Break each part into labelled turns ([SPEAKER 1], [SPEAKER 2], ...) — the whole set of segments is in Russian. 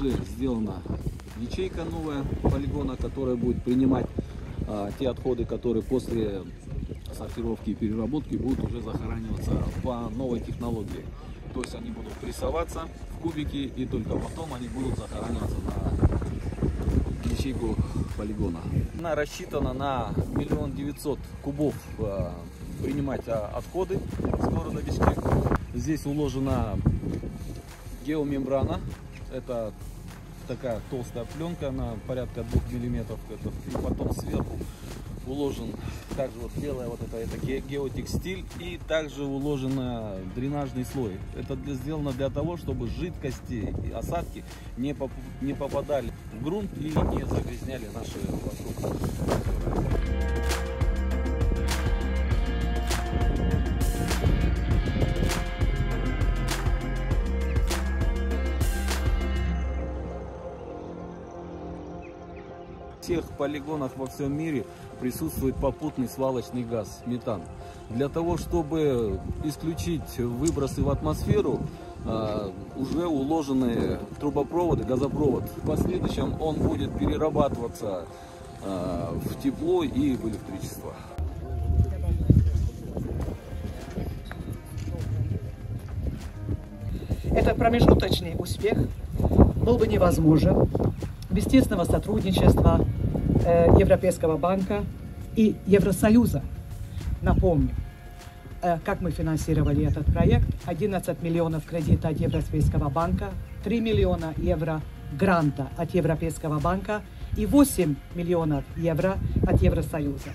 [SPEAKER 1] уже сделана ячейка новая полигона, которая будет принимать а, те отходы, которые после сортировки и переработки будут уже захораниваться по новой технологии. То есть они будут прессоваться в кубики и только потом они будут захораниваться на ячейку полигона. Она рассчитана на миллион девятьсот кубов а, принимать а, отходы с города Бишкек. Здесь уложена геомембрана. Это такая толстая пленка, она порядка 2 миллиметров. Это, и потом сверху уложен также вот белая вот это, это ге- геотекстиль и также уложен э, дренажный слой. Это для- сделано для того, чтобы жидкости и осадки не, поп- не попадали в грунт и не загрязняли наши вокруг. Всех полигонах во всем мире присутствует попутный свалочный газ, метан. Для того, чтобы исключить выбросы в атмосферу, а, уже уложены трубопроводы, газопровод. В последующем он будет перерабатываться а, в тепло и в электричество.
[SPEAKER 2] Этот промежуточный успех был бы невозможен тесного сотрудничества э, Европейского банка и Евросоюза. Напомню, э, как мы финансировали этот проект. 11 миллионов кредита от Европейского банка, 3 миллиона евро гранта от Европейского банка и 8 миллионов евро от Евросоюза.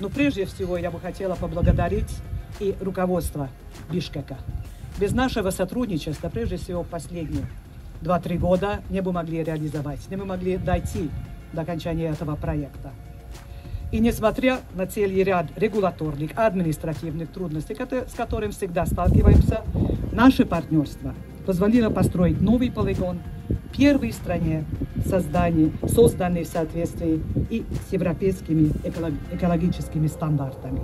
[SPEAKER 2] Но прежде всего я бы хотела поблагодарить и руководство Бишкека. Без нашего сотрудничества, прежде всего последние 2-3 года, не бы могли реализовать, не бы могли дойти до окончания этого проекта. И несмотря на целый ряд регуляторных, административных трудностей, с которыми всегда сталкиваемся, наше партнерство позволило построить новый полигон, первый в стране, созданный, созданный в соответствии и с европейскими эколог- экологическими стандартами.